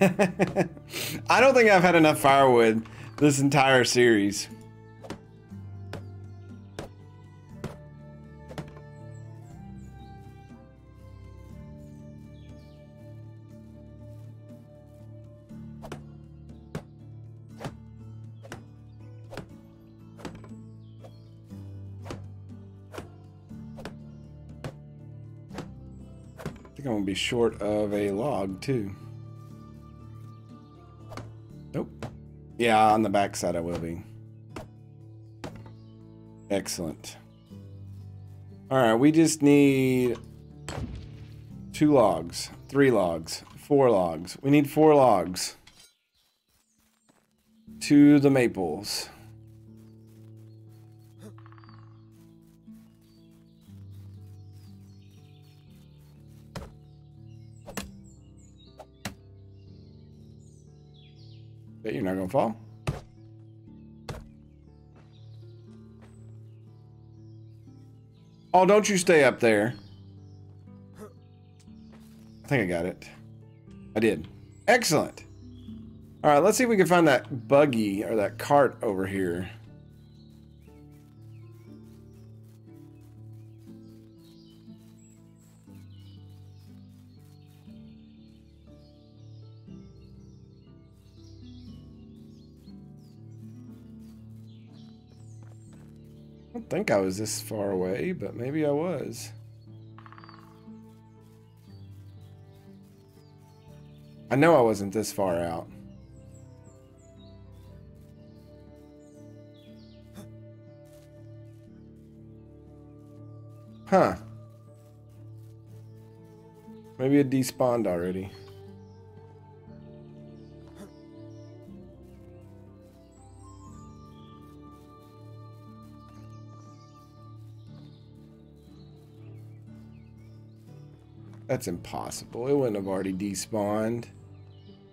I don't think I've had enough firewood this entire series. I think I'm gonna be short of a log too. Yeah, on the back side I will be. Excellent. Alright, we just need two logs, three logs, four logs. We need four logs to the maples. Not fall. Oh, don't you stay up there. I think I got it. I did. Excellent. All right, let's see if we can find that buggy or that cart over here. Think I was this far away, but maybe I was. I know I wasn't this far out. Huh. Maybe it despawned already. That's impossible. It wouldn't have already despawned.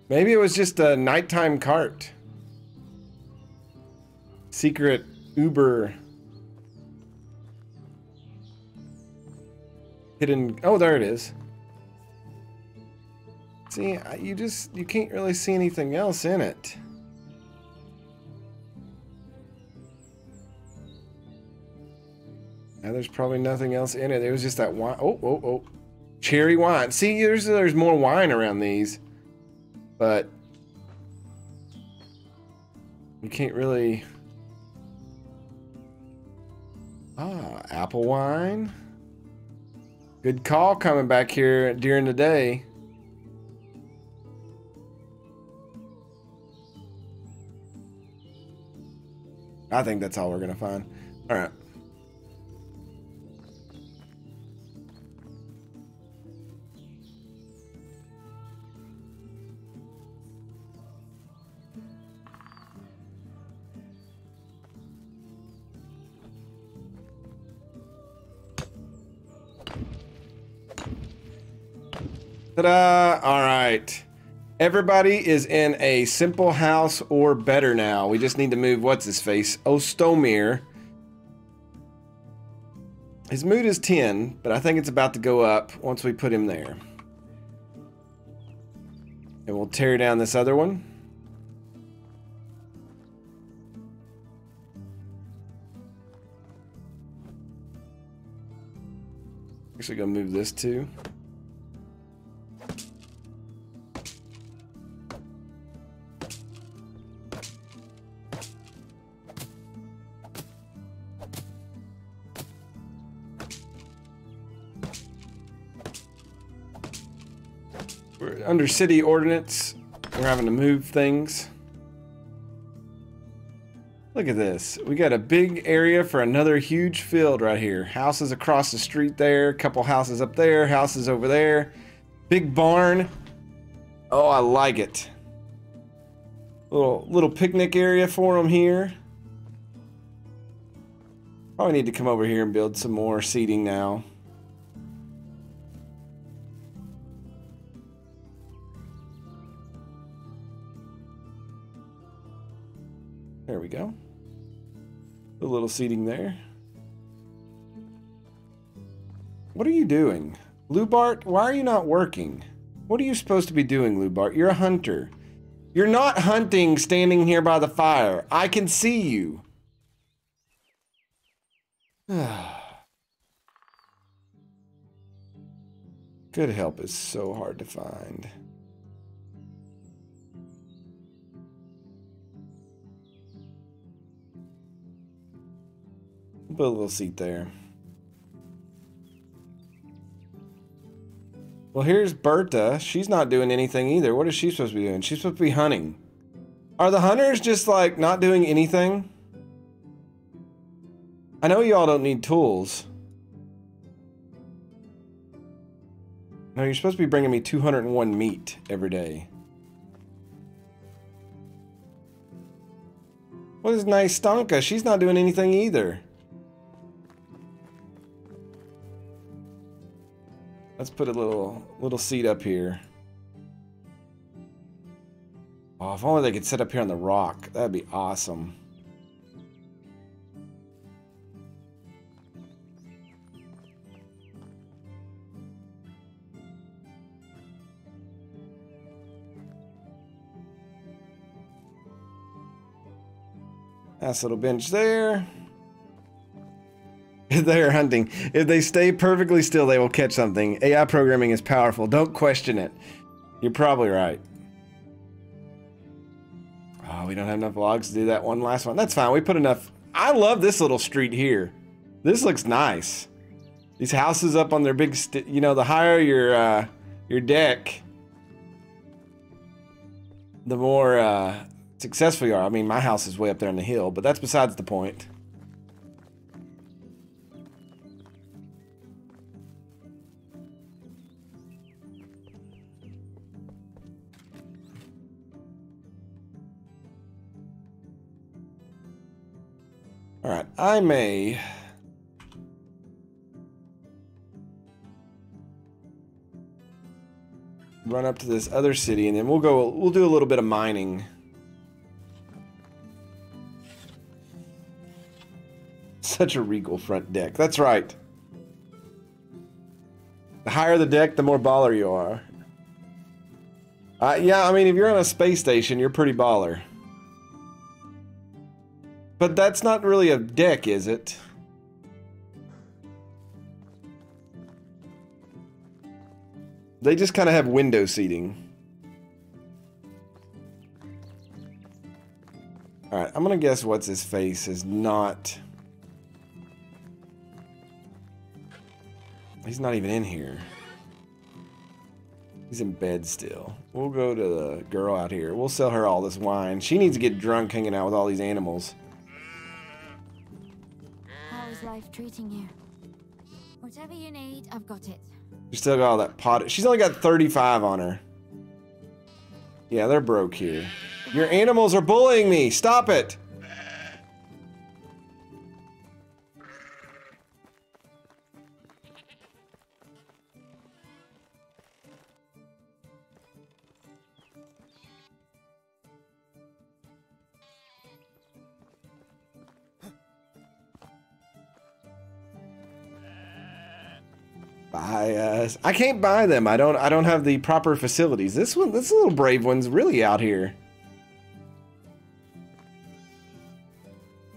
Maybe it was just a nighttime cart. Secret Uber. Hidden. Oh, there it is. See, you just, you can't really see anything else in it. Now there's probably nothing else in it. It was just that one. Oh, oh, oh. Cherry wine. See, there's there's more wine around these, but you can't really. Ah, apple wine. Good call coming back here during the day. I think that's all we're gonna find. All right. Ta-da! All right. Everybody is in a simple house or better now. We just need to move what's his face? Ostomir. His mood is 10, but I think it's about to go up once we put him there. And we'll tear down this other one. Actually gonna move this too. Under city ordinance. We're having to move things. Look at this. We got a big area for another huge field right here. Houses across the street there, couple houses up there, houses over there. Big barn. Oh, I like it. Little little picnic area for them here. Probably need to come over here and build some more seating now. Go. A little seating there. What are you doing? Lubart, why are you not working? What are you supposed to be doing, Lubart? You're a hunter. You're not hunting standing here by the fire. I can see you. Good help is so hard to find. Put a little seat there. Well, here's Berta. She's not doing anything either. What is she supposed to be doing? She's supposed to be hunting. Are the hunters just like not doing anything? I know y'all don't need tools. No, you're supposed to be bringing me 201 meat every day. What is nice Stanka? She's not doing anything either. Let's put a little little seat up here. Oh, if only they could sit up here on the rock. That'd be awesome. Nice little bench there. they are hunting. If they stay perfectly still, they will catch something. AI programming is powerful. Don't question it. You're probably right. Oh, we don't have enough logs to do that one last one. That's fine. We put enough. I love this little street here. This looks nice. These houses up on their big, you know, the higher your uh, your deck, the more uh, successful you are. I mean, my house is way up there on the hill, but that's besides the point. All right, I may run up to this other city and then we'll go we'll do a little bit of mining. Such a regal front deck. That's right. The higher the deck, the more baller you are. Uh, yeah, I mean, if you're on a space station, you're pretty baller. But that's not really a deck, is it? They just kind of have window seating. Alright, I'm going to guess what's his face is not... He's not even in here. He's in bed still. We'll go to the girl out here. We'll sell her all this wine. She needs to get drunk hanging out with all these animals treating you? Whatever you need, I've got it. You still got all that pot. She's only got 35 on her. Yeah, they're broke here. Your animals are bullying me. Stop it. I can't buy them. I don't I don't have the proper facilities. This one this little brave one's really out here.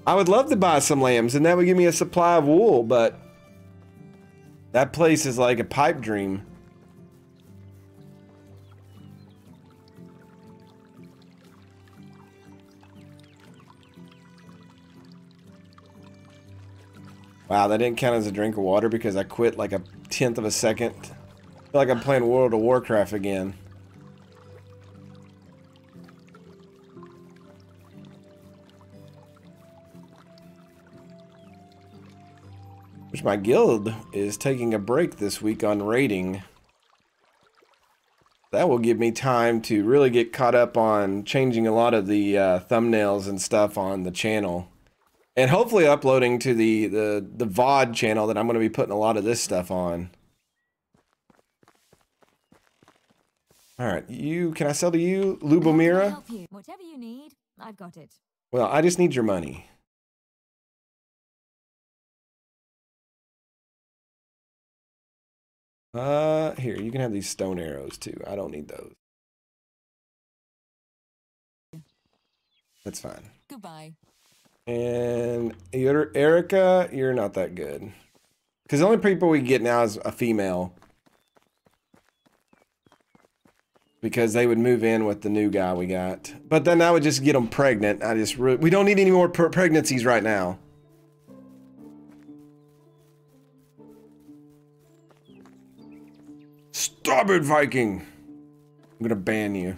I would love to buy some lambs and that would give me a supply of wool, but that place is like a pipe dream. Wow, that didn't count as a drink of water because I quit like a tenth of a second. I feel like I'm playing World of Warcraft again. Which my guild is taking a break this week on raiding. That will give me time to really get caught up on changing a lot of the uh, thumbnails and stuff on the channel and hopefully uploading to the the the VOD channel that I'm going to be putting a lot of this stuff on. All right, you can I sell to you, Lubomira? You. Whatever you need, I've got it. Well, I just need your money. Uh, here, you can have these stone arrows too. I don't need those. That's fine. Goodbye. And you're, Erica, you're not that good. Because the only people we get now is a female. Because they would move in with the new guy we got. But then I would just get them pregnant. I just we don't need any more pregnancies right now. Stop it, Viking! I'm gonna ban you.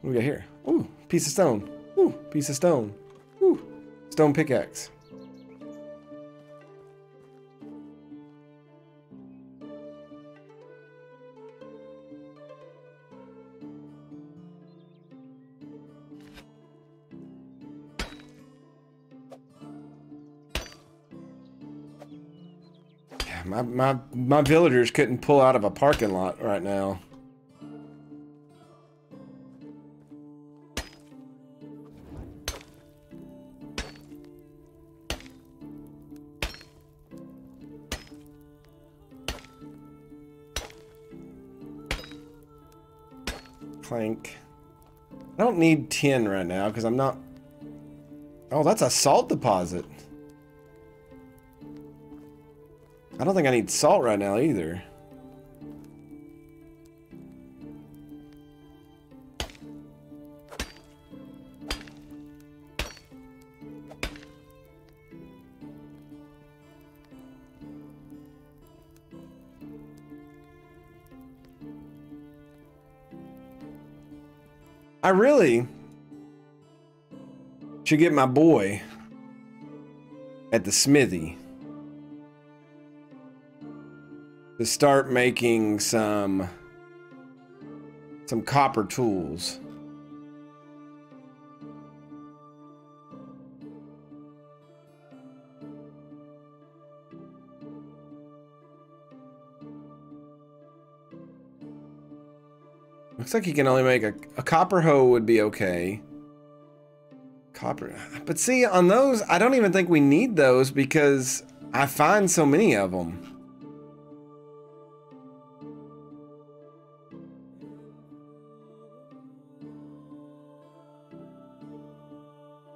What do we got here? Ooh, piece of stone. Ooh, piece of stone. Ooh, stone pickaxe. My, my, my villagers couldn't pull out of a parking lot right now. Clank. I don't need tin right now because I'm not... Oh, that's a salt deposit. I don't think I need salt right now either. I really should get my boy at the smithy to start making some some copper tools. Looks like you can only make a, a copper hoe would be okay. Copper. But see, on those, I don't even think we need those because I find so many of them.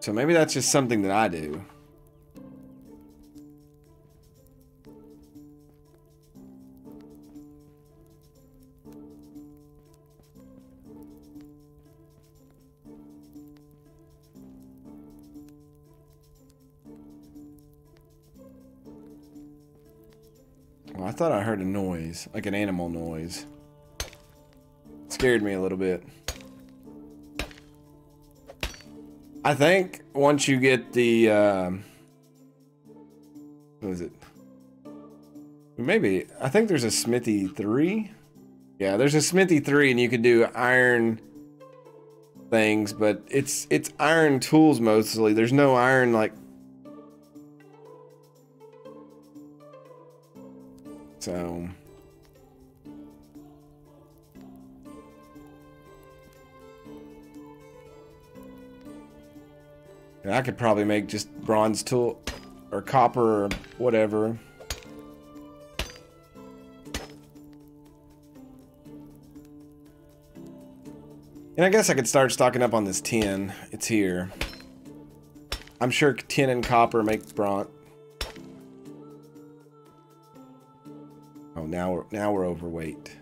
So maybe that's just something that I do. Noise, like an animal noise. Scared me a little bit. I think once you get the, um, what is it? Maybe, I think there's a Smithy 3. Yeah, there's a Smithy 3 and you can do iron things, but it's, it's iron tools mostly. There's no iron, like, so... And I could probably make just bronze tool or copper or whatever. And I guess I could start stocking up on this tin. It's here. I'm sure tin and copper make bronze. Oh, now we're now we're overweight.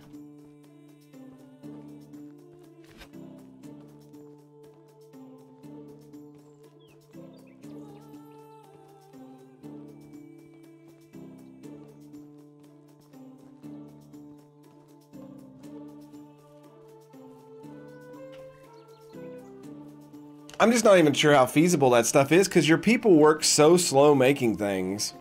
I'm just not even sure how feasible that stuff is because your people work so slow making things.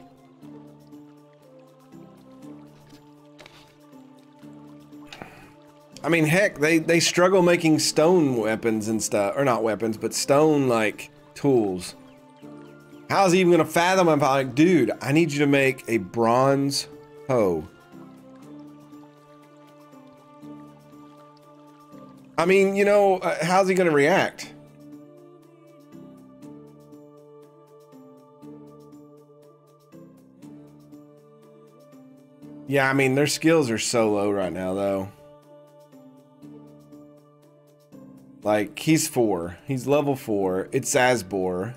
I mean, heck, they, they struggle making stone weapons and stuff. Or not weapons, but stone, like, tools. How's he even going to fathom? I'm like, dude, I need you to make a bronze hoe. I mean, you know, uh, how's he going to react? Yeah, I mean, their skills are so low right now, though. Like, he's four. He's level four. It's Asbor.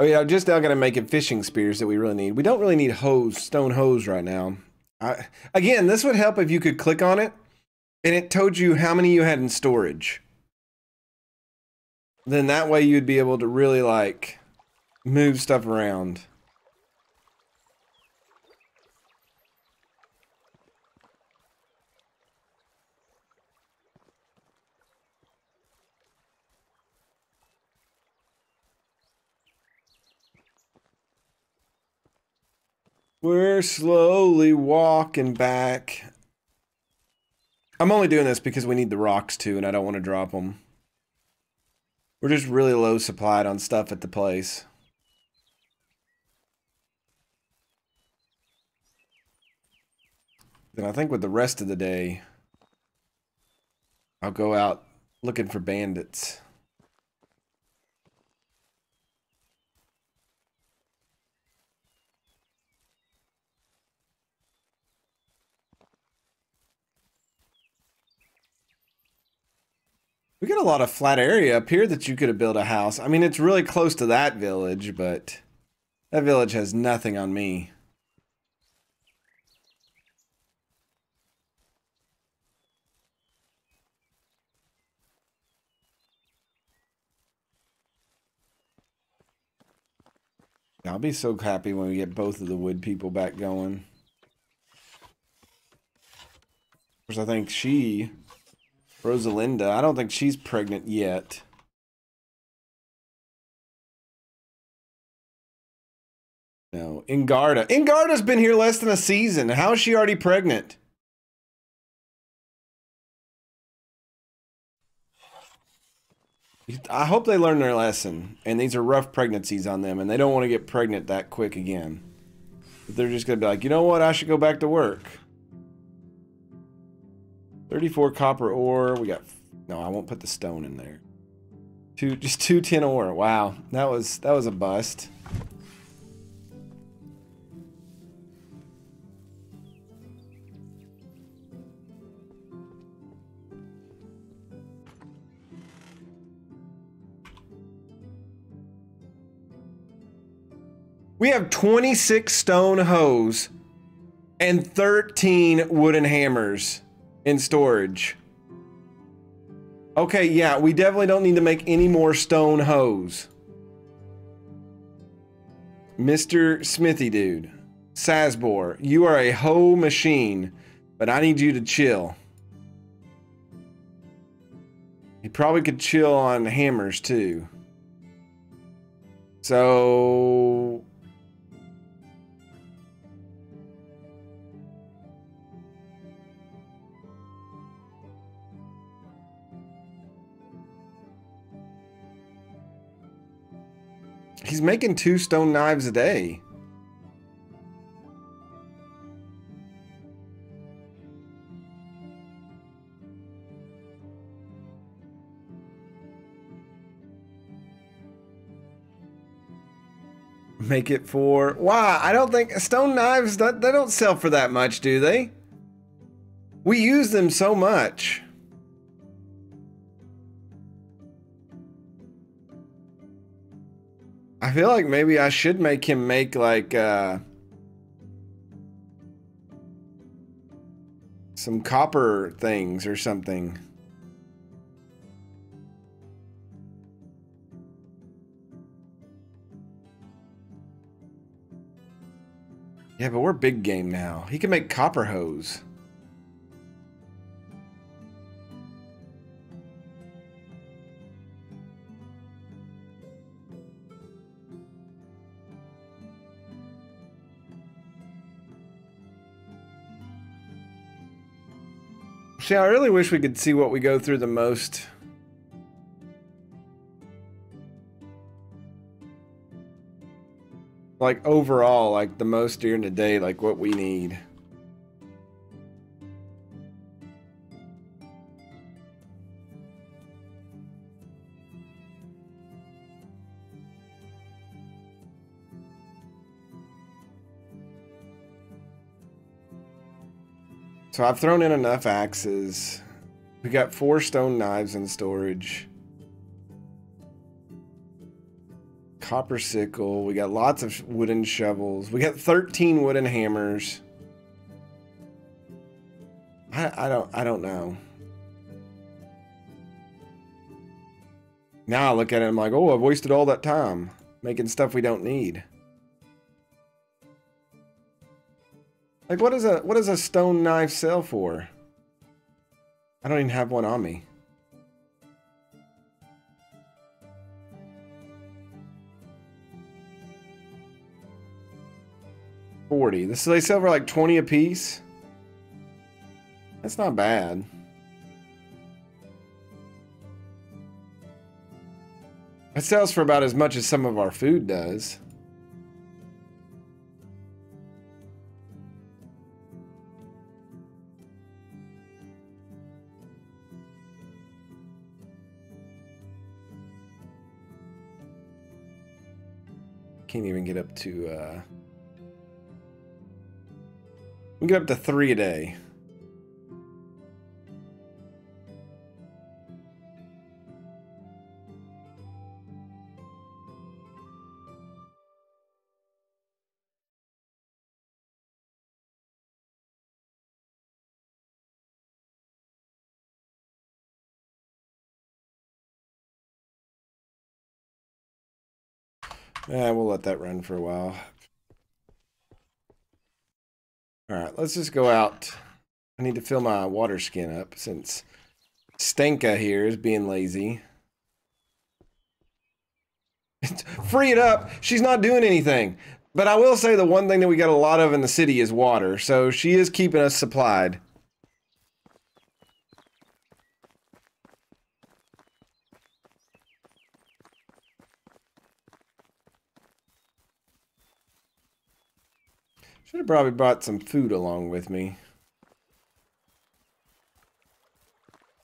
Oh yeah, just now gonna make it fishing spears that we really need. We don't really need hose, stone hose right now. I, again, this would help if you could click on it and it told you how many you had in storage. Then that way you'd be able to really like move stuff around. We're slowly walking back. I'm only doing this because we need the rocks too, and I don't want to drop them. We're just really low supplied on stuff at the place. Then I think with the rest of the day, I'll go out looking for bandits. We got a lot of flat area up here that you could have built a house. I mean, it's really close to that village, but that village has nothing on me. I'll be so happy when we get both of the wood people back going. Of course, I think she Rosalinda, I don't think she's pregnant yet. No, Ingarda. Ingarda's been here less than a season. How is she already pregnant? I hope they learn their lesson. And these are rough pregnancies on them, and they don't want to get pregnant that quick again. But they're just going to be like, you know what? I should go back to work. 34 copper ore. We got no, I won't put the stone in there. Two just two tin ore. Wow. That was that was a bust. We have 26 stone hoes and 13 wooden hammers in storage. Okay, yeah, we definitely don't need to make any more stone hoes. Mr. Smithy dude, Sasbor, you are a hoe machine, but I need you to chill. He probably could chill on hammers too. So He's making two stone knives a day. Make it for... Wow, I don't think... Stone knives, they don't sell for that much, do they? We use them so much. I feel like maybe I should make him make like uh some copper things or something. Yeah, but we're big game now. He can make copper hose. See, I really wish we could see what we go through the most. Like overall, like the most during the day, like what we need. – So I've thrown in enough axes. We got four stone knives in storage. Copper sickle. We got lots of wooden shovels. We got 13 wooden hammers. I, I don't I don't know. Now I look at it I'm like, oh, I've wasted all that time making stuff we don't need. Like what is a what does a stone knife sell for? I don't even have one on me. Forty. This they sell for like twenty a piece. That's not bad. It sells for about as much as some of our food does. Can't even get up to, uh... We get up to three a day. Yeah, we'll let that run for a while. Alright, let's just go out. I need to fill my water skin up since Stenka here is being lazy. Free it up! She's not doing anything. But I will say the one thing that we got a lot of in the city is water, so she is keeping us supplied. Have probably brought some food along with me.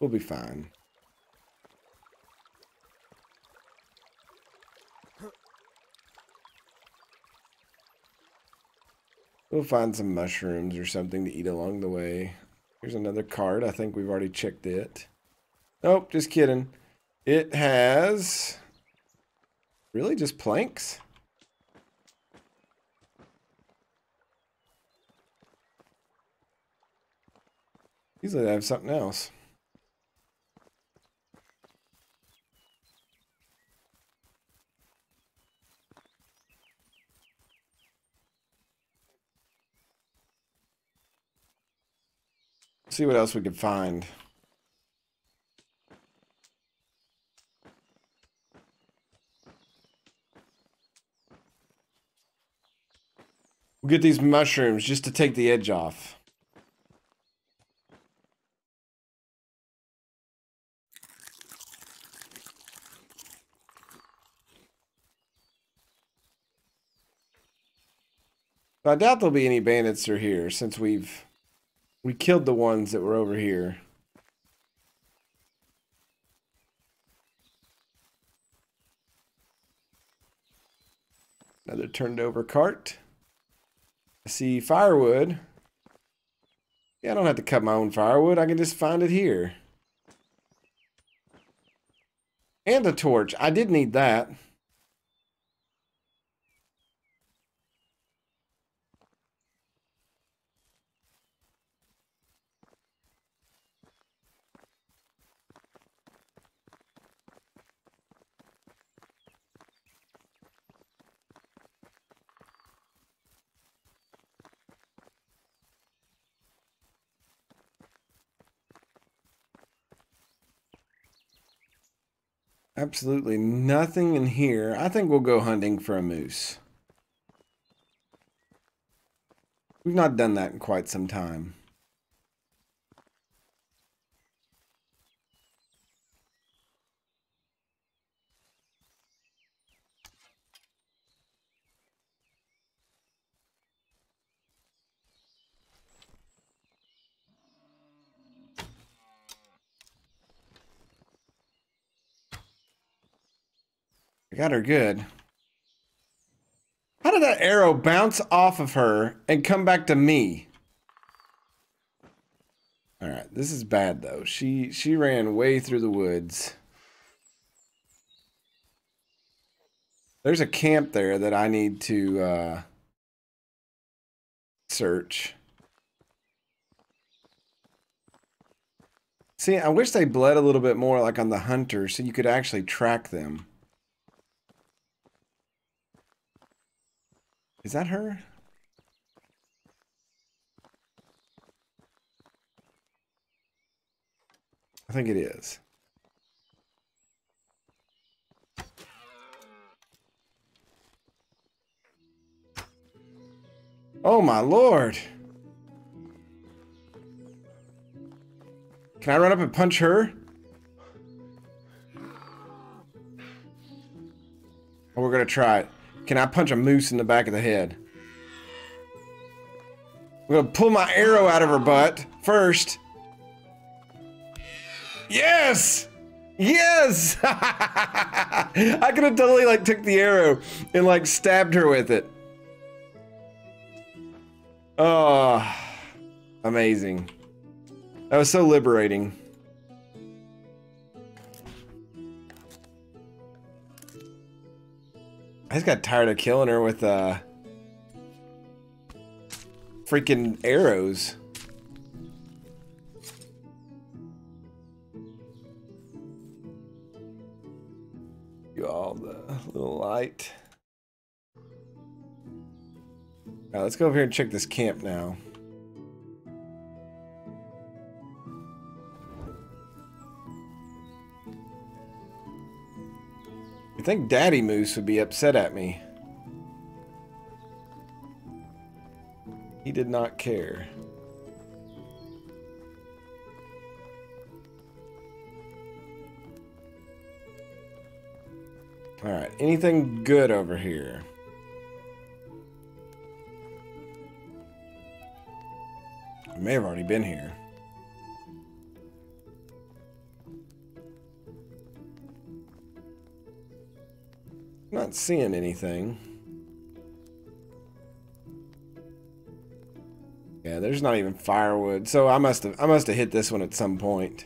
We'll be fine. We'll find some mushrooms or something to eat along the way. Here's another card. I think we've already checked it. Nope, just kidding. It has... Really, just planks? Usually they have something else. See what else we could find. We'll get these mushrooms just to take the edge off. I doubt there'll be any bandits through here since we've we killed the ones that were over here. Another turned over cart. I see firewood. Yeah, I don't have to cut my own firewood. I can just find it here. And a torch. I did need that. Absolutely nothing in here. I think we'll go hunting for a moose. We've not done that in quite some time. Got her good. How did that arrow bounce off of her and come back to me? All right, this is bad though. She she ran way through the woods. There's a camp there that I need to uh, search. See, I wish they bled a little bit more like on the hunter so you could actually track them. Is that her? I think it is. Oh my lord. Can I run up and punch her? Or we're gonna try it. Can I punch a moose in the back of the head? I'm gonna pull my arrow out of her butt first. Yes! Yes! I could have totally like took the arrow and like stabbed her with it. Oh, amazing. That was so liberating. I just got tired of killing her with uh freaking arrows. You all the little light. Alright, let's go over here and check this camp now. You think Daddy Moose would be upset at me? He did not care. Alright, anything good over here? I may have already been here. Not seeing anything. Yeah, there's not even firewood. So I must have I must have hit this one at some point.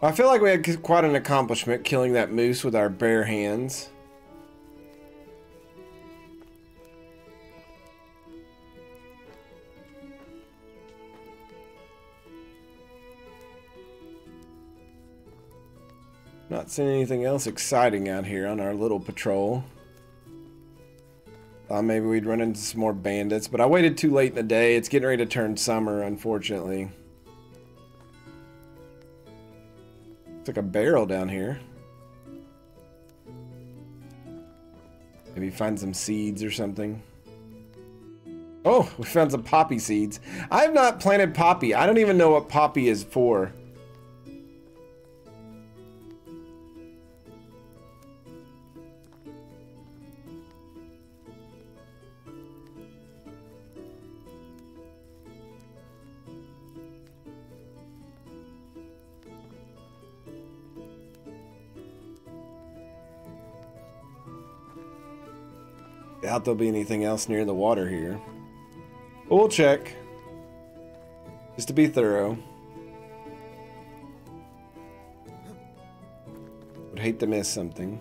I feel like we had quite an accomplishment killing that moose with our bare hands. Not seeing anything else exciting out here on our little patrol. Thought maybe we'd run into some more bandits, but I waited too late in the day. It's getting ready to turn summer, unfortunately. Like a barrel down here. Maybe find some seeds or something. Oh, we found some poppy seeds. I have not planted poppy. I don't even know what poppy is for. Doubt there'll be anything else near the water here. But we'll check. Just to be thorough. Would hate to miss something.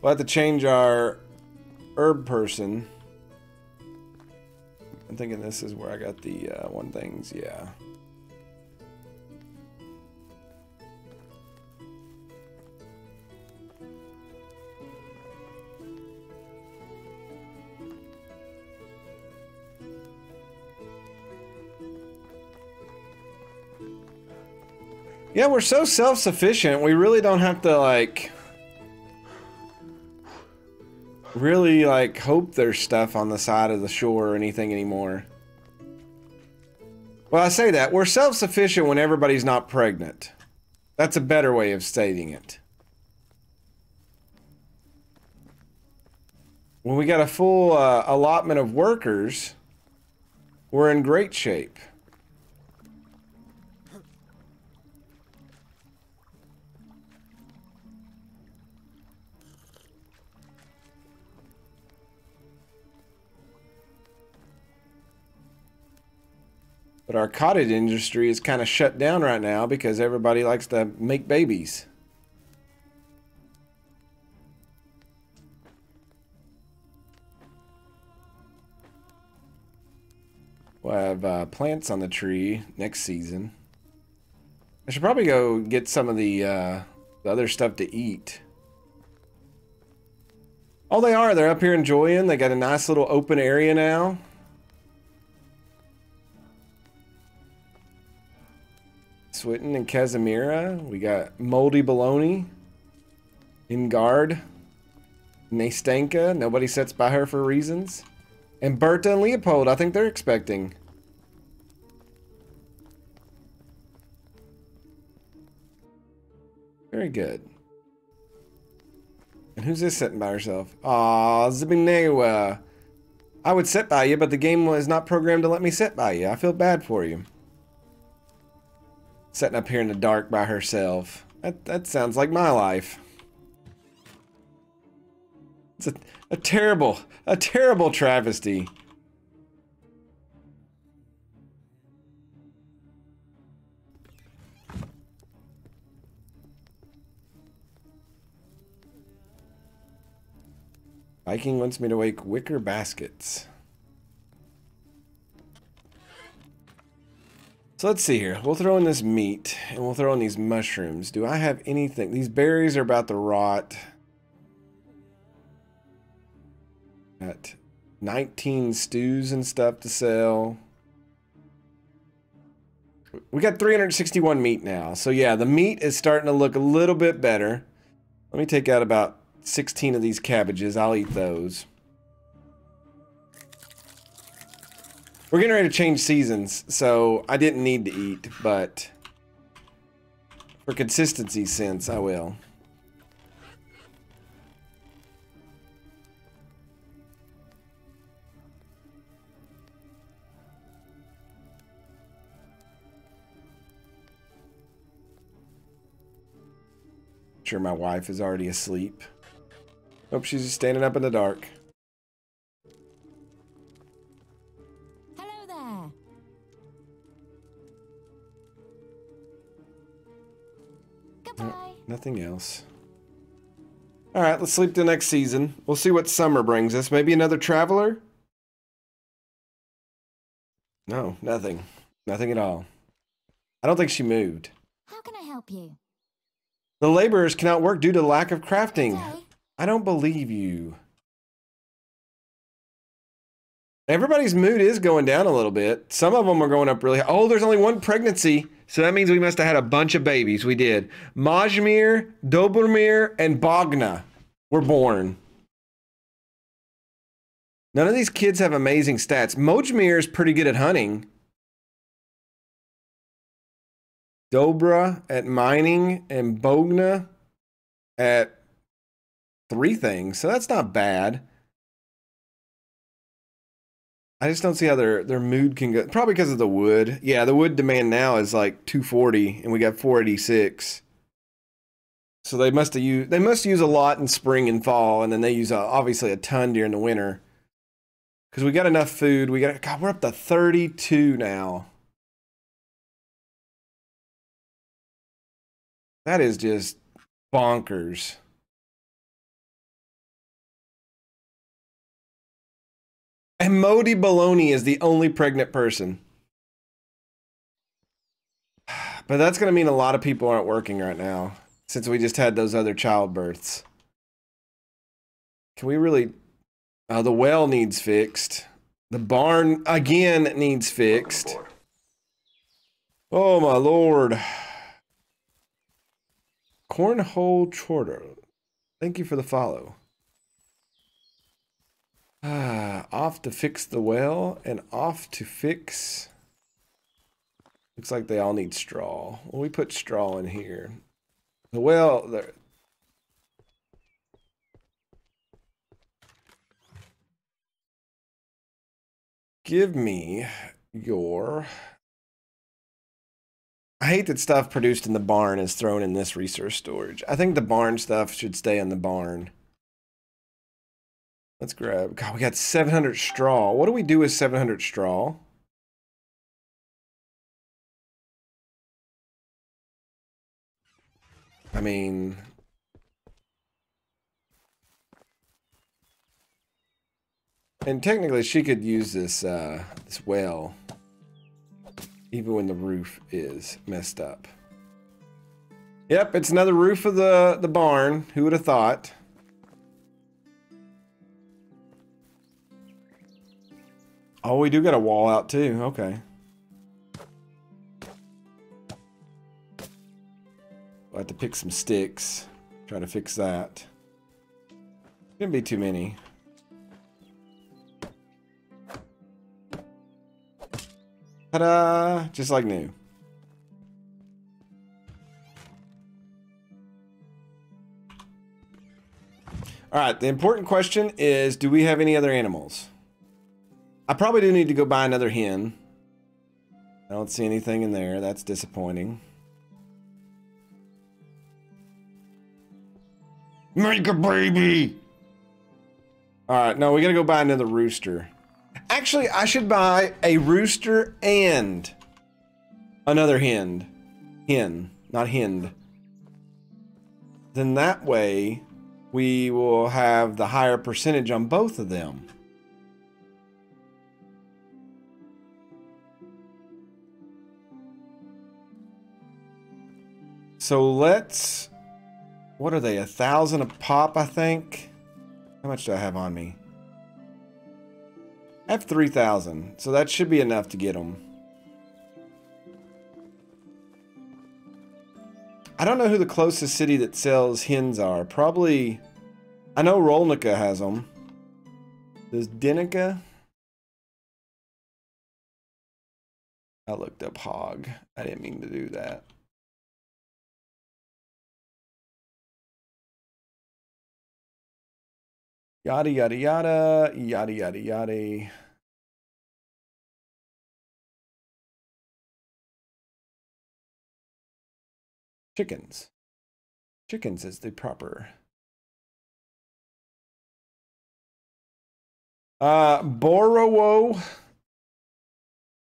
We'll have to change our herb person. I'm thinking this is where I got the uh, one things, yeah. Yeah, we're so self-sufficient. We really don't have to like really like hope there's stuff on the side of the shore or anything anymore. Well, I say that. We're self-sufficient when everybody's not pregnant. That's a better way of stating it. When we got a full uh, allotment of workers, We're in great shape. But our cottage industry is kind of shut down right now because everybody likes to make babies. We'll have uh, plants on the tree next season. I should probably go get some of the, uh, the other stuff to eat. Oh, they are. They're up here enjoying. They got a nice little open area now. Switten and Casimira. We got Moldy Baloney. In guard. Nastanka. Nobody sets by her for reasons. And Berta and Leopold. I think they're expecting. Very good. And who's this sitting by herself? Aw, Zibignewa. I would sit by you, but the game was not programmed to let me sit by you. I feel bad for you. Sitting up here in the dark by herself. That, that sounds like my life. It's a, a terrible, a terrible travesty. Viking wants me to make wicker baskets. So let's see here. We'll throw in this meat and we'll throw in these mushrooms. Do I have anything? These berries are about to rot. Got 19 stews and stuff to sell. We got 361 meat now. So yeah, the meat is starting to look a little bit better. Let me take out about 16 of these cabbages. I'll eat those. We're getting ready to change seasons, so I didn't need to eat, but for consistency's sense, I will. Sure, my wife is already asleep. Hope she's just standing up in the dark. Nothing else. All right, let's sleep the next season. We'll see what summer brings us. Maybe another traveler? No, nothing. Nothing at all. I don't think she moved. How can I help you? The laborers cannot work due to lack of crafting. Okay. I don't believe you. Everybody's mood is going down a little bit. Some of them are going up really high. Oh, there's only one pregnancy. So that means we must have had a bunch of babies. We did. Mojmir, Dobromir, and Bogna were born. None of these kids have amazing stats. Mojmir is pretty good at hunting. Dobra at mining and Bogna at three things. So that's not bad. I just don't see how their their mood can go. Probably because of the wood. Yeah, the wood demand now is like 240, and we got 486. So they must used they must use a lot in spring and fall, and then they use a, obviously a ton during the winter. Because we got enough food. We got God, we're up to 32 now. That is just bonkers. And Modi Baloney is the only pregnant person. But that's going to mean a lot of people aren't working right now since we just had those other childbirths. Can we really... Uh, the well needs fixed. The barn, again, needs fixed. Oh, my lord. Cornhole Chorter. Thank you for the follow. Off to fix the well and off to fix... Looks like they all need straw. Well, we put straw in here. The well... The... Give me your. I hate that stuff produced in the barn is thrown in this resource storage. I think the barn stuff should stay in the barn. Let's grab. God, we got 700 straw. What do we do with 700 straw? I mean, and technically she could use this uh, this well even when the roof is messed up. Yep, it's another roof of the the barn. Who would have thought? Oh, we do got a wall out too. Okay. I'll have to pick some sticks. Try to fix that. Shouldn't be too many. Ta-da! Just like new. All right, the important question is, do we have any other animals? I probably do need to go buy another hen. I don't see anything in there. That's disappointing. Make a baby! Alright, no, we gotta go buy another rooster. Actually, I should buy a rooster and another hen. Hen, not hen. Then that way, we will have the higher percentage on both of them. So let's what are they? A thousand a pop, I think. How much do I have on me? I have 3,000, so that should be enough to get them. I don't know who the closest city that sells hens are. Probably, I know Rolnica has them. Does Denica? I looked up hog. I didn't mean to do that. Yada, yada, yada, yada, yada, yada. Chickens. Chickens is the proper. Uh, Borowo.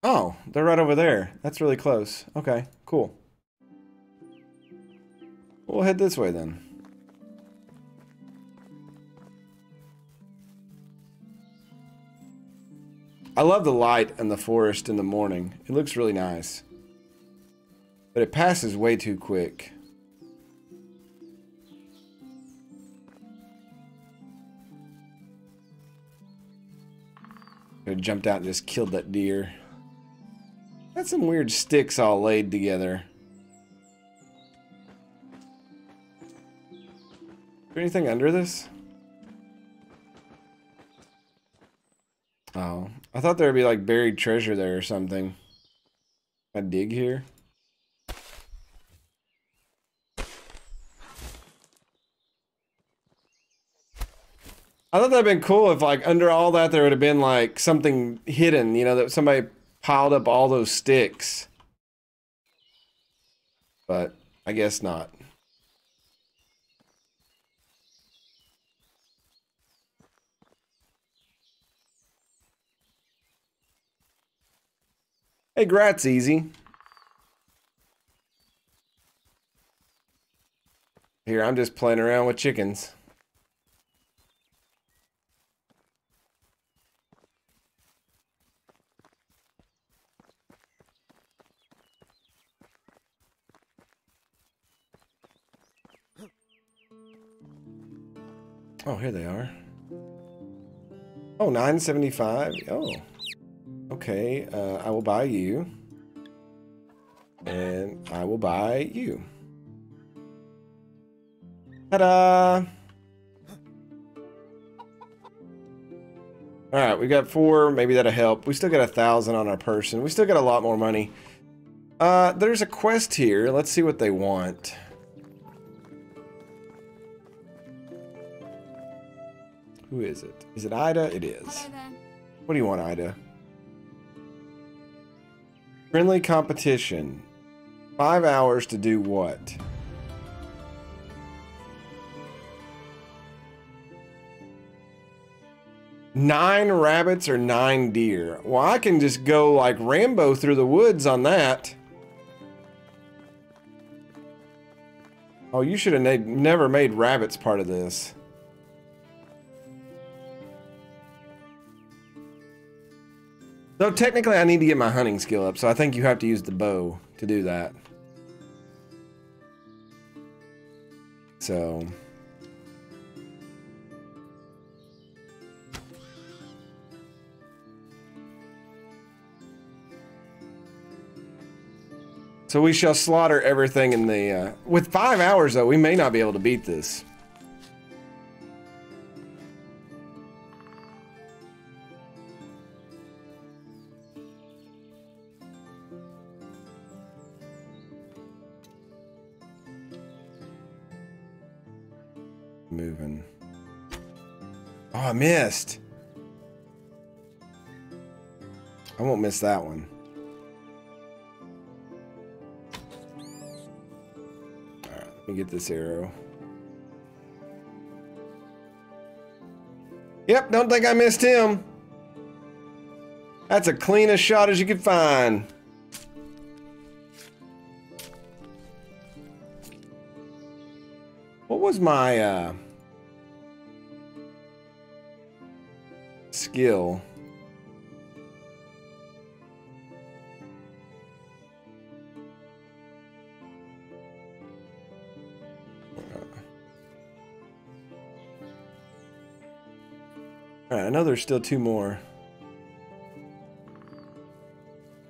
Oh, they're right over there. That's really close. Okay, cool. We'll head this way then. I love the light and the forest in the morning. It looks really nice. But it passes way too quick. I jumped out and just killed that deer. That's some weird sticks all laid together. Is there anything under this? Oh, I thought there would be like buried treasure there or something. I dig here. I thought that'd been cool if like under all that there would have been like something hidden, you know, that somebody piled up all those sticks. But I guess not. Hey, Grat's easy. Here, I'm just playing around with chickens. Oh, here they are. Oh, 975. Oh. Okay, uh, I will buy you. And I will buy you. Ta-da! Alright, we got four. Maybe that'll help. We still got a thousand on our person. We still got a lot more money. Uh, there's a quest here. Let's see what they want. Who is it? Is it Ida? It is. What do you want, Ida? Friendly competition. Five hours to do what? Nine rabbits or nine deer? Well, I can just go like Rambo through the woods on that. Oh, you should have never made rabbits part of this. Though technically I need to get my hunting skill up, so I think you have to use the bow to do that. So... So we shall slaughter everything in the... Uh, with five hours, though, we may not be able to beat this. Moving. Oh, I missed. I won't miss that one. Alright, let me get this arrow. Yep, don't think I missed him. That's a clean as shot as you could find. What was my uh, skill? Alright, I know there's still two more.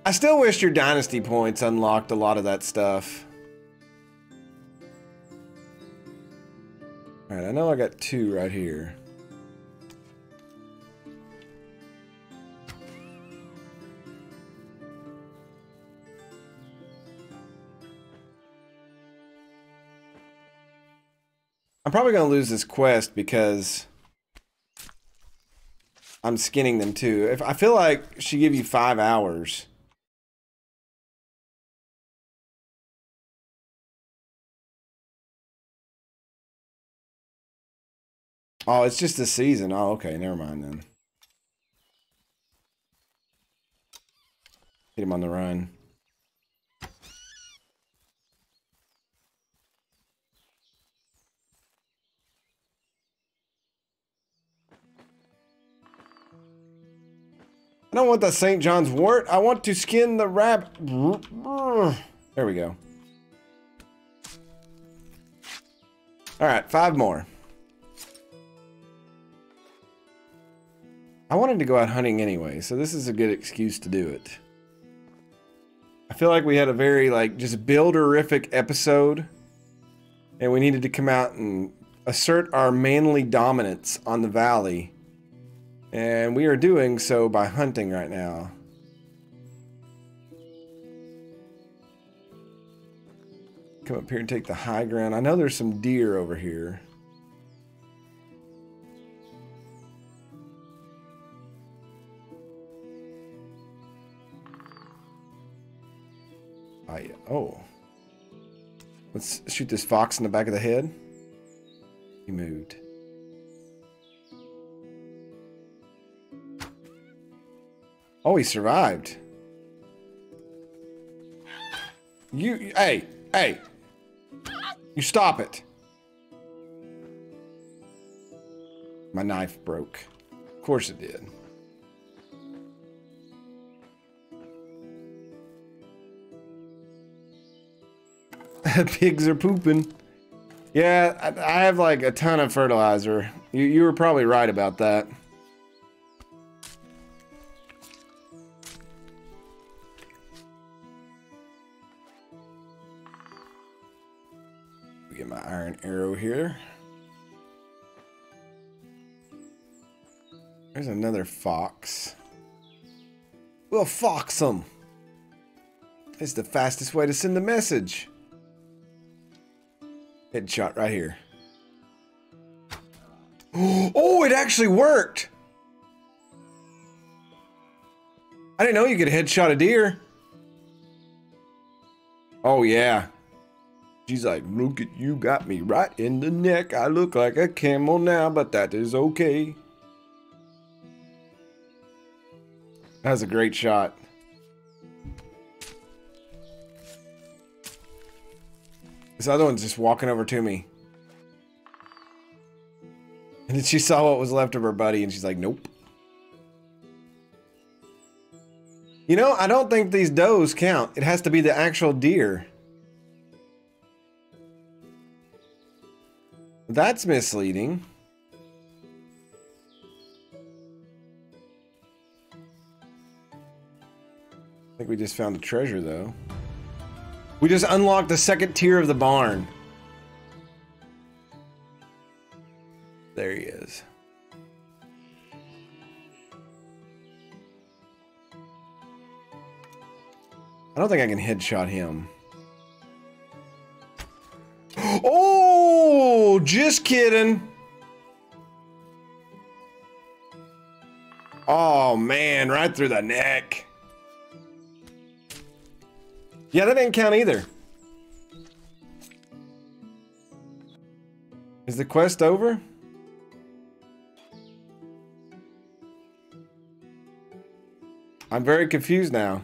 I still wish your dynasty points unlocked a lot of that stuff. Alright, I know I got two right here. I'm probably going to lose this quest because I'm skinning them too. If I feel like she give you five hours. Oh, it's just a season. Oh, okay. Never mind then. Hit him on the run. I don't want the St. John's wort. I want to skin the rabbit. There we go. All right, five more. I wanted to go out hunting anyway, so this is a good excuse to do it. I feel like we had a very, like, just builderific episode, and we needed to come out and assert our manly dominance on the valley and we are doing so by hunting right now. Come up here and take the high ground. I know there's some deer over here. I, oh. Let's shoot this fox in the back of the head. He moved. Oh, he survived. You, hey, hey. You stop it. My knife broke. Of course it did. Pigs are pooping. Yeah, I, have like a ton of fertilizer. You, you were probably right about that. Iron arrow here. There's another fox. We'll fox him. It's the fastest way to send the message. Headshot right here. Oh, it actually worked! I didn't know you could headshot a deer. Oh, yeah. She's like, look at you, got me right in the neck. I look like a camel now, but that is okay. That was a great shot. This other one's just walking over to me. And then she saw what was left of her buddy, and she's like, nope. You know, I don't think these does count. It has to be the actual deer. That's misleading. I think we just found a treasure, though. We just unlocked the second tier of the barn. There he is. I don't think I can headshot him. Oh, just kidding. Oh man, right through the neck. Yeah, that didn't count either. Is the quest over? I'm very confused now.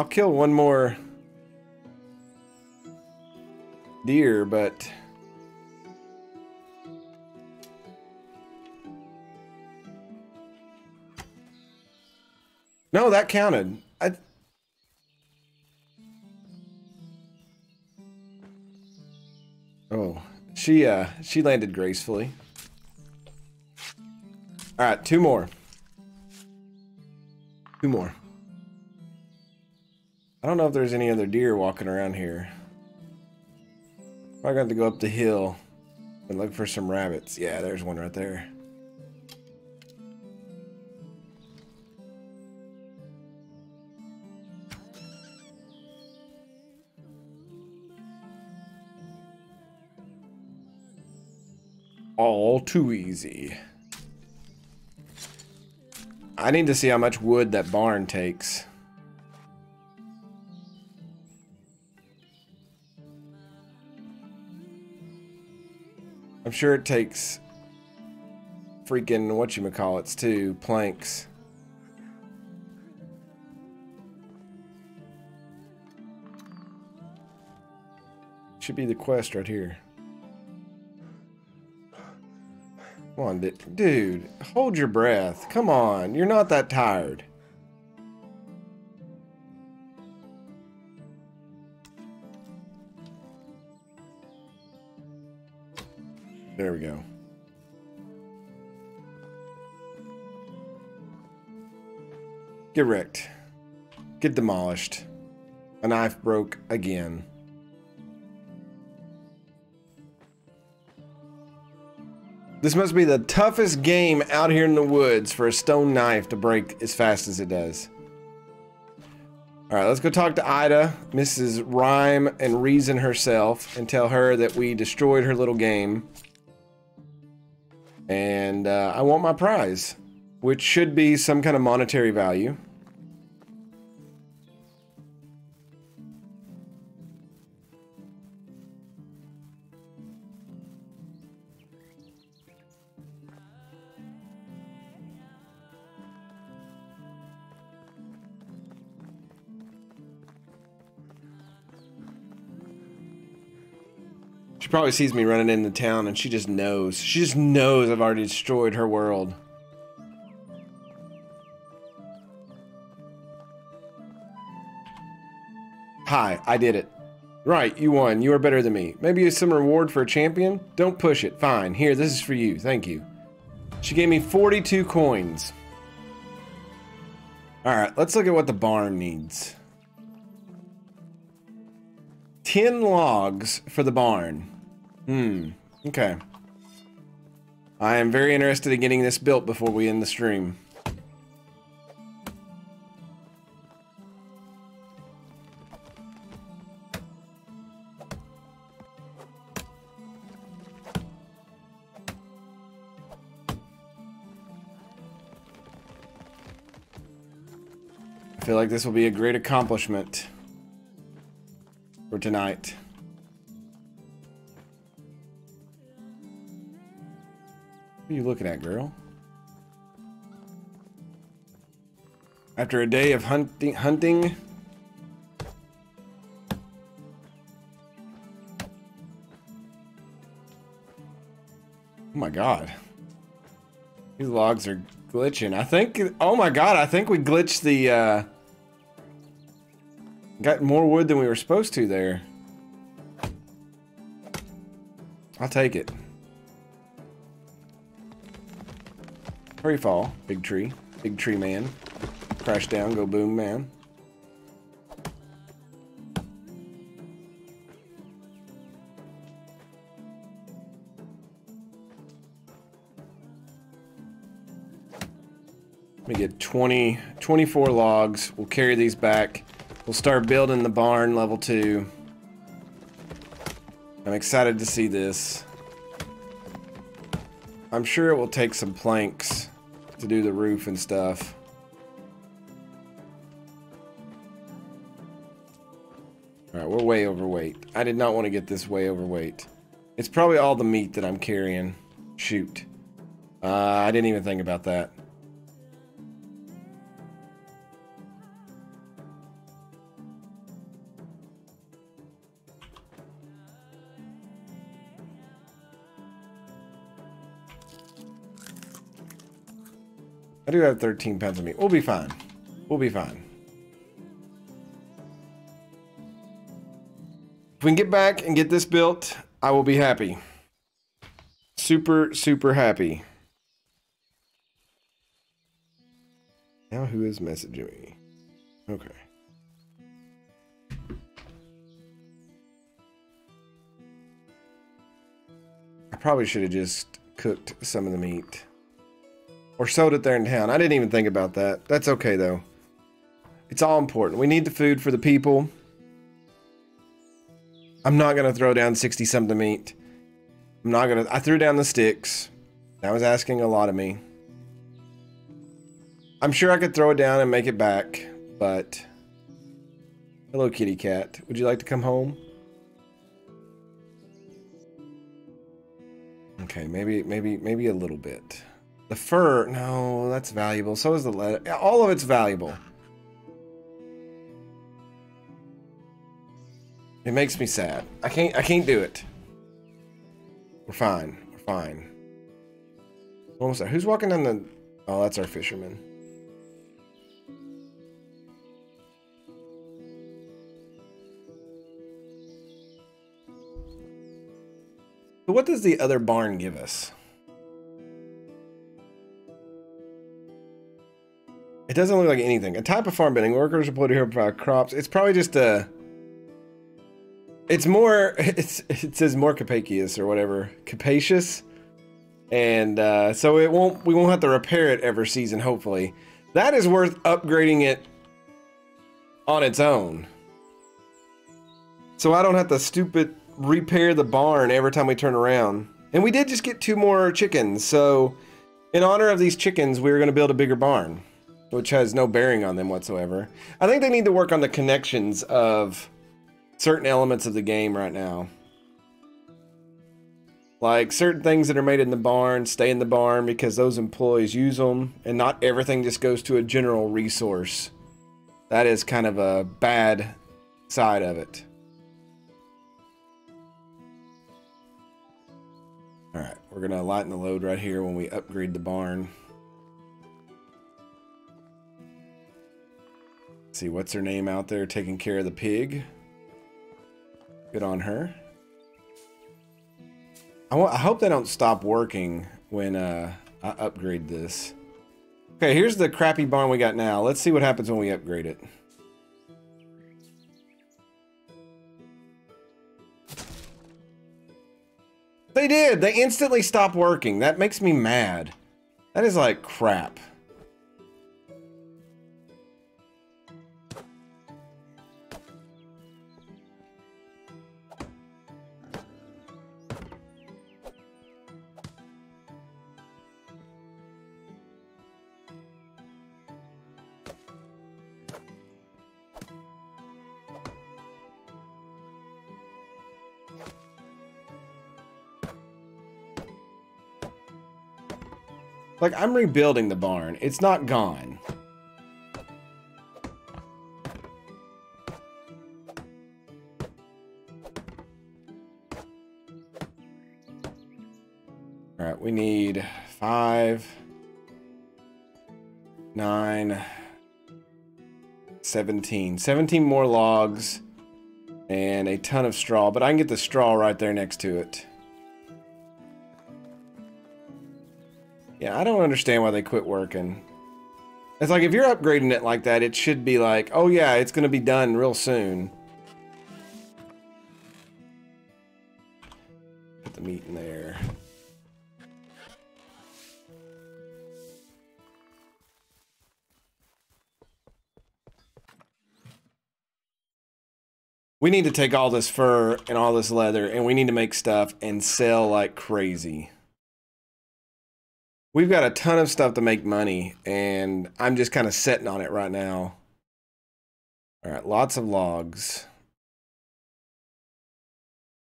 I'll kill one more deer, but... No, that counted. I... Oh, she, uh, she landed gracefully. All right, two more. Two more. I don't know if there's any other deer walking around here. I got to go up the hill and look for some rabbits. Yeah, there's one right there. All too easy. I need to see how much wood that barn takes. I'm sure it takes freaking what you call it too planks. Should be the quest right here. Come on, dude. Hold your breath. Come on. You're not that tired. There we go. Get wrecked. Get demolished. A knife broke again. This must be the toughest game out here in the woods for a stone knife to break as fast as it does. All right, let's go talk to Ida, Mrs. Rhyme and Reason herself, and tell her that we destroyed her little game. And uh, I want my prize, which should be some kind of monetary value. Probably sees me running into town and she just knows. She just knows I've already destroyed her world. Hi, I did it. Right, you won. You are better than me. Maybe some reward for a champion? Don't push it. Fine. Here, this is for you. Thank you. She gave me 42 coins. Alright, let's look at what the barn needs. 10 logs for the barn. Hmm. Okay. I am very interested in getting this built before we end the stream. I feel like this will be a great accomplishment for tonight. What are you looking at, girl? After a day of hunting, hunting. Oh my god. These logs are glitching. I think, oh my god, I think we glitched the, uh, got more wood than we were supposed to there. I'll take it. Hurry fall, big tree, big tree man. Crash down, go boom man. Let me get 20, 24 logs. We'll carry these back. We'll start building the barn level two. I'm excited to see this. I'm sure it will take some planks to do the roof and stuff. Alright, we're way overweight. I did not want to get this way overweight. It's probably all the meat that I'm carrying. Shoot. Uh, I didn't even think about that. I do have 13 pounds of meat. We'll be fine. We'll be fine. If we can get back and get this built, I will be happy. Super, super happy. Now who is messaging me? Okay. I probably should have just cooked some of the meat. Or sold it there in town. I didn't even think about that. That's okay, though. It's all important. We need the food for the people. I'm not going to throw down 60 something meat. I'm not going to... I threw down the sticks. That was asking a lot of me. I'm sure I could throw it down and make it back, but... Hello, kitty cat. Would you like to come home? Okay, maybe, maybe, maybe a little bit. The fur, no, that's valuable. So is the leather. All of it's valuable. It makes me sad. I can't I can't do it. We're fine. We're fine. Almost there. Who's walking down the Oh, that's our fisherman. But what does the other barn give us? It doesn't look like anything. A type of farm building. Workers are employed here provide crops. It's probably just a... It's more... It's, it says more capacious or whatever. Capacious. And uh, so it won't. we won't have to repair it every season, hopefully. That is worth upgrading it on its own. So I don't have to stupid repair the barn every time we turn around. And we did just get two more chickens, so in honor of these chickens, we are going to build a bigger barn which has no bearing on them whatsoever. I think they need to work on the connections of certain elements of the game right now. Like certain things that are made in the barn stay in the barn because those employees use them, and not everything just goes to a general resource. That is kind of a bad side of it. Alright, we're going to lighten the load right here when we upgrade the barn. See, what's her name out there taking care of the pig? Good on her. I, I hope they don't stop working when uh, I upgrade this. Okay, here's the crappy barn we got now. Let's see what happens when we upgrade it. They did! They instantly stopped working. That makes me mad. That is like crap. Like, I'm rebuilding the barn. It's not gone. All right, we need five, nine, 17. 17 more logs and a ton of straw, but I can get the straw right there next to it. Yeah, I don't understand why they quit working. It's like if you're upgrading it like that, it should be like, oh yeah, it's going to be done real soon. Put the meat in there. We need to take all this fur and all this leather and we need to make stuff and sell like crazy. We've got a ton of stuff to make money and I'm just kind of sitting on it right now. All right, lots of logs.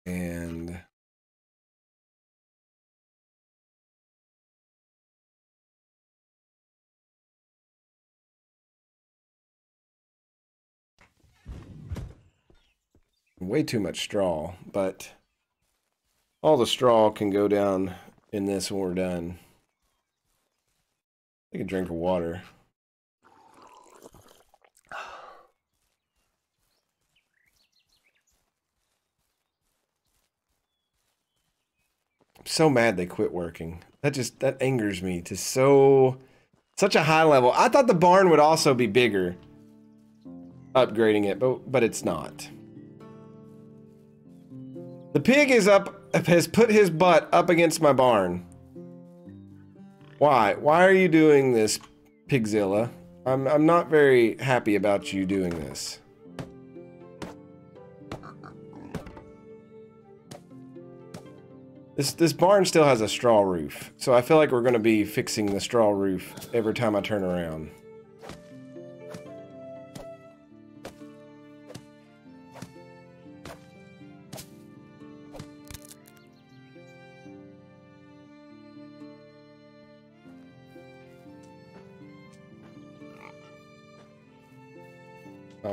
And way too much straw, but all the straw can go down in this when we're done. Take a drink of water. I'm so mad they quit working. That just that angers me to so such a high level. I thought the barn would also be bigger upgrading it, but but it's not. The pig is up, has put his butt up against my barn. Why? Why are you doing this, Pigzilla? I'm, I'm not very happy about you doing this. This, this barn still has a straw roof, so I feel like we're going to be fixing the straw roof every time I turn around.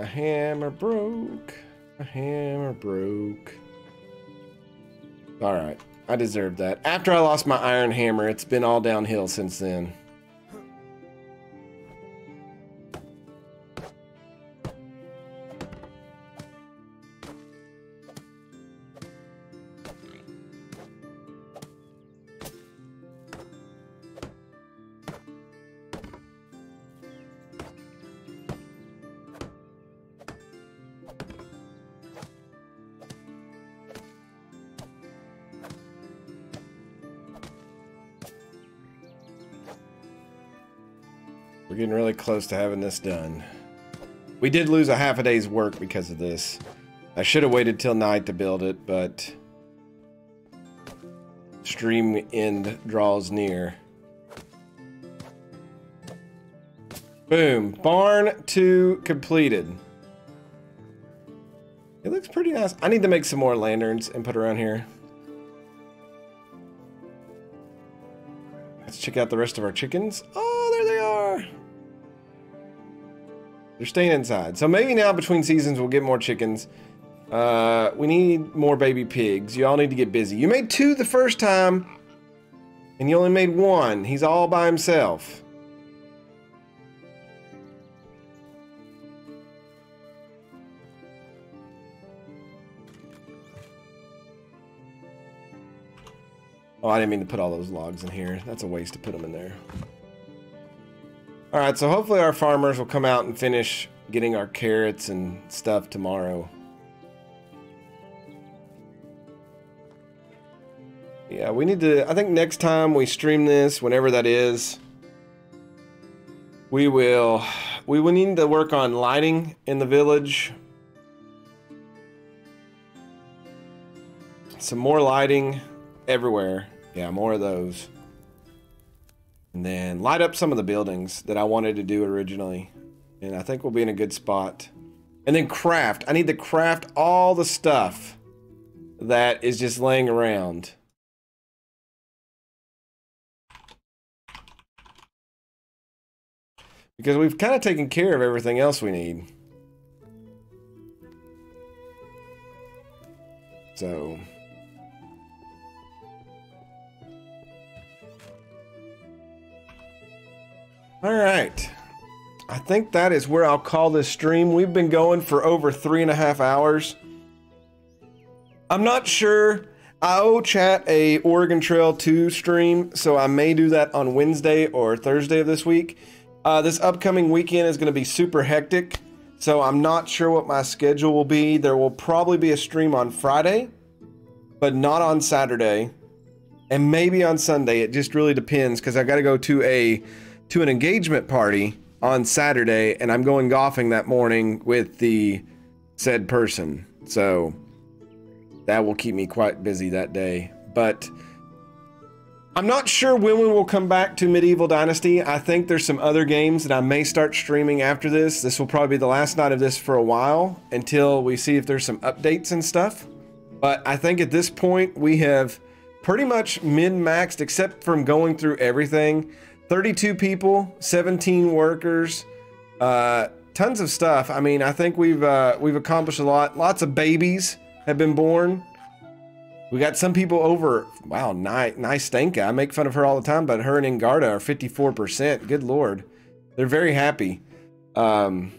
My hammer broke. My hammer broke. Alright, I deserved that. After I lost my iron hammer, it's been all downhill since then. We're getting really close to having this done. We did lose a half a day's work because of this. I should have waited till night to build it, but stream end draws near. Boom. Barn 2 completed. It looks pretty nice. I need to make some more lanterns and put around here. Let's check out the rest of our chickens. Oh, They're staying inside. So maybe now between seasons we'll get more chickens. Uh, we need more baby pigs. You all need to get busy. You made two the first time, and you only made one. He's all by himself. Oh, I didn't mean to put all those logs in here. That's a waste to put them in there. Alright, so hopefully our farmers will come out and finish getting our carrots and stuff tomorrow. Yeah, we need to, I think next time we stream this, whenever that is, we will, we will need to work on lighting in the village. Some more lighting everywhere. Yeah, more of those. And then light up some of the buildings that I wanted to do originally. And I think we'll be in a good spot. And then craft. I need to craft all the stuff that is just laying around. because we've kind of taken care of everything else we need. So. All right. I think that is where I'll call this stream. We've been going for over three and a half hours. I'm not sure. I owe chat a Oregon Trail 2 stream, so I may do that on Wednesday or Thursday of this week. Uh, this upcoming weekend is going to be super hectic, so I'm not sure what my schedule will be. There will probably be a stream on Friday, but not on Saturday, and maybe on Sunday. It just really depends because I got to go to a to an engagement party on Saturday, and I'm going golfing that morning with the said person. So that will keep me quite busy that day. But I'm not sure when we will come back to Medieval Dynasty. I think there's some other games that I may start streaming after this. This will probably be the last night of this for a while until we see if there's some updates and stuff. But I think at this point we have pretty much min-maxed except from going through everything. 32 people, 17 workers, uh, tons of stuff. I mean, I think we've uh, we've accomplished a lot. Lots of babies have been born. We got some people over. Wow, nice, nice Stanka. I make fun of her all the time, but her and Ingarda are 54%. Good lord, they're very happy. Um,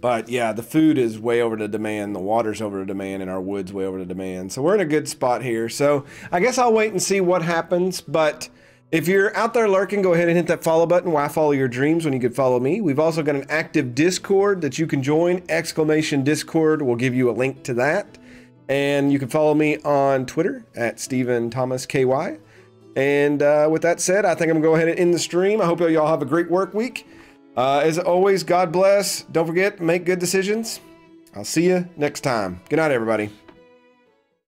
but yeah, the food is way over the demand. The water's over the demand, and our wood's way over the demand. So we're in a good spot here. So I guess I'll wait and see what happens. But if you're out there lurking, go ahead and hit that follow button. Why follow your dreams when you could follow me? We've also got an active Discord that you can join. Exclamation Discord will give you a link to that. And you can follow me on Twitter at Steven Thomas KY. And uh, with that said, I think I'm going to go ahead and end the stream. I hope y'all have a great work week. Uh, as always, God bless. Don't forget, make good decisions. I'll see you next time. Good night, everybody.